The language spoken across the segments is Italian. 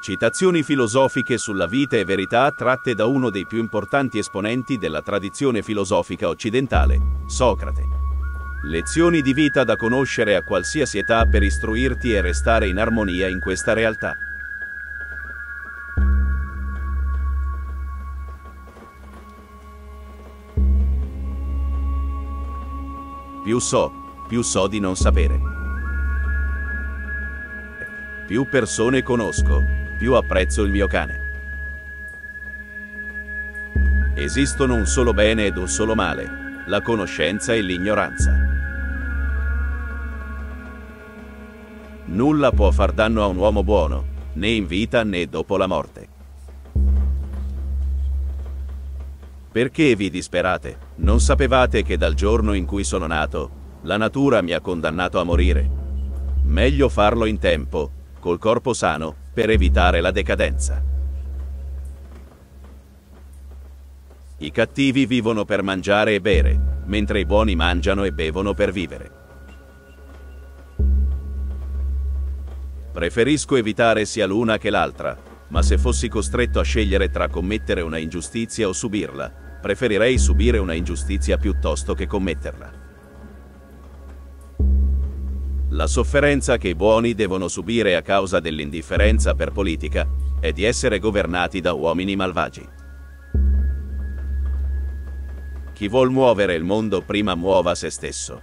Citazioni filosofiche sulla vita e verità tratte da uno dei più importanti esponenti della tradizione filosofica occidentale, Socrate. Lezioni di vita da conoscere a qualsiasi età per istruirti e restare in armonia in questa realtà. Più so, più so di non sapere. Più persone conosco, più apprezzo il mio cane. Esistono un solo bene ed un solo male, la conoscenza e l'ignoranza. Nulla può far danno a un uomo buono, né in vita né dopo la morte. Perché vi disperate? Non sapevate che dal giorno in cui sono nato, la natura mi ha condannato a morire? Meglio farlo in tempo, col corpo sano, per evitare la decadenza. I cattivi vivono per mangiare e bere, mentre i buoni mangiano e bevono per vivere. Preferisco evitare sia l'una che l'altra, ma se fossi costretto a scegliere tra commettere una ingiustizia o subirla, preferirei subire una ingiustizia piuttosto che commetterla. La sofferenza che i buoni devono subire a causa dell'indifferenza per politica è di essere governati da uomini malvagi. Chi vuol muovere il mondo prima muova se stesso.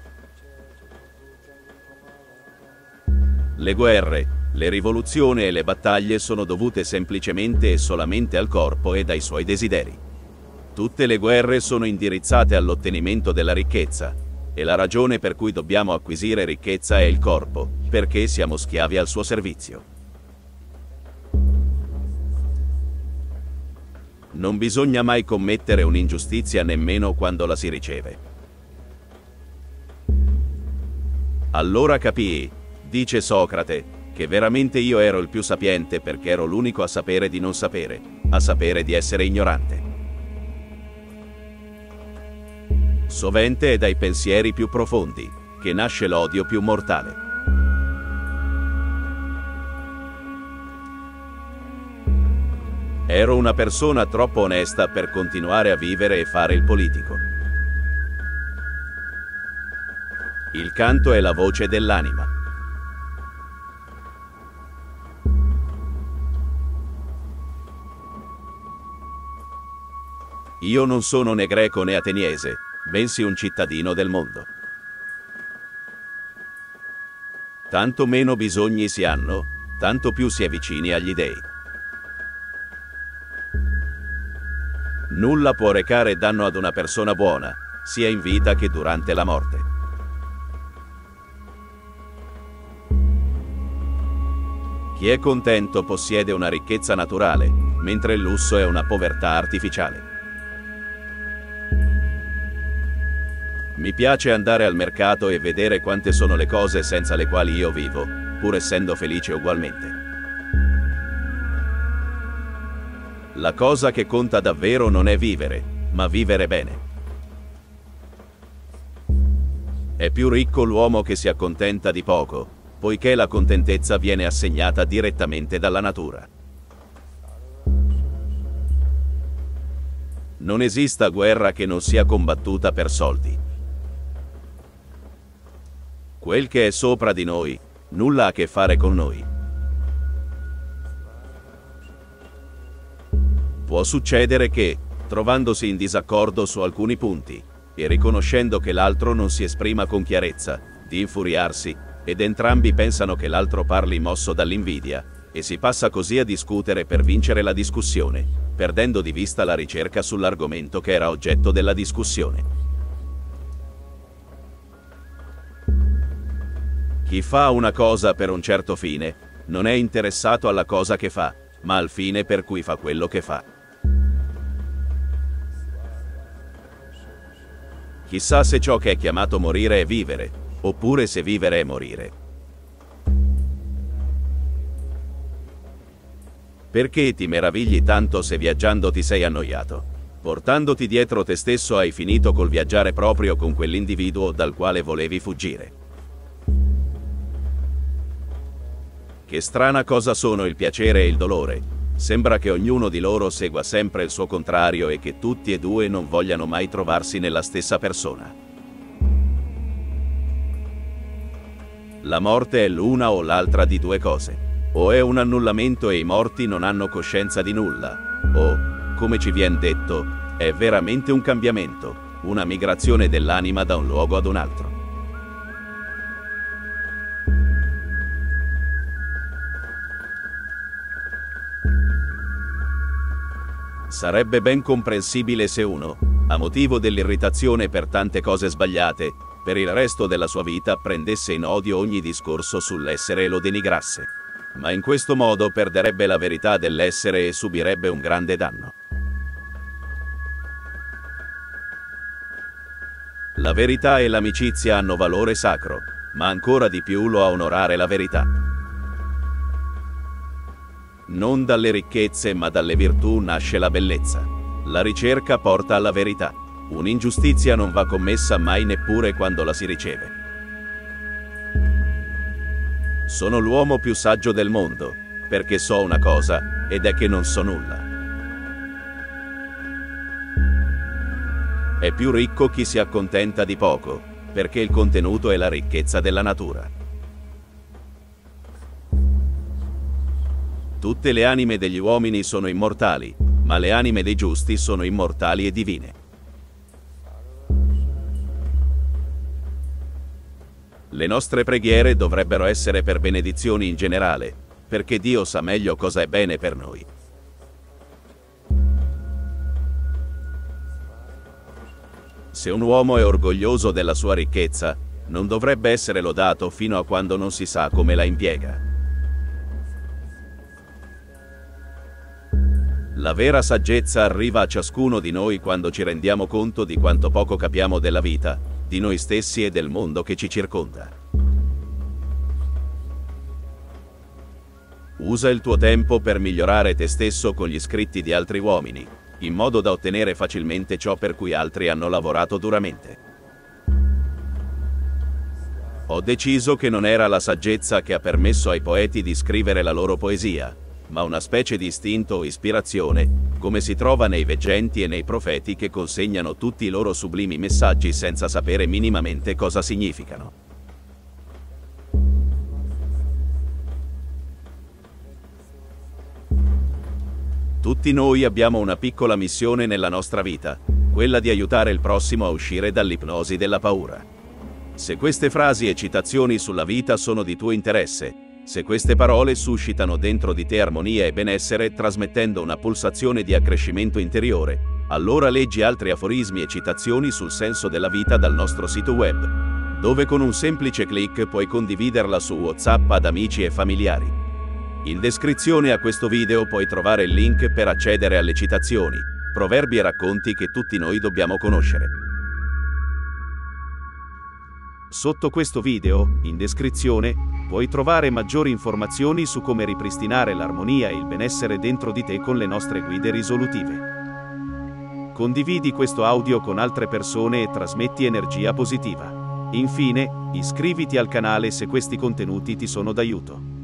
Le guerre, le rivoluzioni e le battaglie sono dovute semplicemente e solamente al corpo e ai suoi desideri. Tutte le guerre sono indirizzate all'ottenimento della ricchezza, e la ragione per cui dobbiamo acquisire ricchezza è il corpo, perché siamo schiavi al suo servizio. Non bisogna mai commettere un'ingiustizia nemmeno quando la si riceve. Allora capii, dice Socrate, che veramente io ero il più sapiente perché ero l'unico a sapere di non sapere, a sapere di essere ignorante. Sovente è dai pensieri più profondi che nasce l'odio più mortale. Ero una persona troppo onesta per continuare a vivere e fare il politico. Il canto è la voce dell'anima. Io non sono né greco né ateniese, bensì un cittadino del mondo. Tanto meno bisogni si hanno, tanto più si è vicini agli dei. Nulla può recare danno ad una persona buona, sia in vita che durante la morte. Chi è contento possiede una ricchezza naturale, mentre il lusso è una povertà artificiale. Mi piace andare al mercato e vedere quante sono le cose senza le quali io vivo, pur essendo felice ugualmente. La cosa che conta davvero non è vivere, ma vivere bene. È più ricco l'uomo che si accontenta di poco, poiché la contentezza viene assegnata direttamente dalla natura. Non esista guerra che non sia combattuta per soldi. Quel che è sopra di noi, nulla ha a che fare con noi. Può succedere che, trovandosi in disaccordo su alcuni punti, e riconoscendo che l'altro non si esprima con chiarezza, di infuriarsi, ed entrambi pensano che l'altro parli mosso dall'invidia, e si passa così a discutere per vincere la discussione, perdendo di vista la ricerca sull'argomento che era oggetto della discussione. Chi fa una cosa per un certo fine non è interessato alla cosa che fa, ma al fine per cui fa quello che fa. Chissà se ciò che è chiamato morire è vivere, oppure se vivere è morire. Perché ti meravigli tanto se viaggiando ti sei annoiato? Portandoti dietro te stesso hai finito col viaggiare proprio con quell'individuo dal quale volevi fuggire. Che strana cosa sono il piacere e il dolore. Sembra che ognuno di loro segua sempre il suo contrario e che tutti e due non vogliano mai trovarsi nella stessa persona. La morte è l'una o l'altra di due cose. O è un annullamento e i morti non hanno coscienza di nulla, o, come ci viene detto, è veramente un cambiamento, una migrazione dell'anima da un luogo ad un altro. Sarebbe ben comprensibile se uno, a motivo dell'irritazione per tante cose sbagliate, per il resto della sua vita prendesse in odio ogni discorso sull'essere e lo denigrasse. Ma in questo modo perderebbe la verità dell'essere e subirebbe un grande danno. La verità e l'amicizia hanno valore sacro, ma ancora di più lo ha onorare la verità. Non dalle ricchezze ma dalle virtù nasce la bellezza. La ricerca porta alla verità. Un'ingiustizia non va commessa mai neppure quando la si riceve. Sono l'uomo più saggio del mondo, perché so una cosa, ed è che non so nulla. È più ricco chi si accontenta di poco, perché il contenuto è la ricchezza della natura. Tutte le anime degli uomini sono immortali, ma le anime dei giusti sono immortali e divine. Le nostre preghiere dovrebbero essere per benedizioni in generale, perché Dio sa meglio cosa è bene per noi. Se un uomo è orgoglioso della sua ricchezza, non dovrebbe essere lodato fino a quando non si sa come la impiega. La vera saggezza arriva a ciascuno di noi quando ci rendiamo conto di quanto poco capiamo della vita, di noi stessi e del mondo che ci circonda. Usa il tuo tempo per migliorare te stesso con gli scritti di altri uomini, in modo da ottenere facilmente ciò per cui altri hanno lavorato duramente. Ho deciso che non era la saggezza che ha permesso ai poeti di scrivere la loro poesia, ma una specie di istinto o ispirazione, come si trova nei veggenti e nei profeti che consegnano tutti i loro sublimi messaggi senza sapere minimamente cosa significano. Tutti noi abbiamo una piccola missione nella nostra vita, quella di aiutare il prossimo a uscire dall'ipnosi della paura. Se queste frasi e citazioni sulla vita sono di tuo interesse, se queste parole suscitano dentro di te armonia e benessere trasmettendo una pulsazione di accrescimento interiore, allora leggi altri aforismi e citazioni sul senso della vita dal nostro sito web, dove con un semplice clic puoi condividerla su WhatsApp ad amici e familiari. In descrizione a questo video puoi trovare il link per accedere alle citazioni, proverbi e racconti che tutti noi dobbiamo conoscere. Sotto questo video, in descrizione, puoi trovare maggiori informazioni su come ripristinare l'armonia e il benessere dentro di te con le nostre guide risolutive. Condividi questo audio con altre persone e trasmetti energia positiva. Infine, iscriviti al canale se questi contenuti ti sono d'aiuto.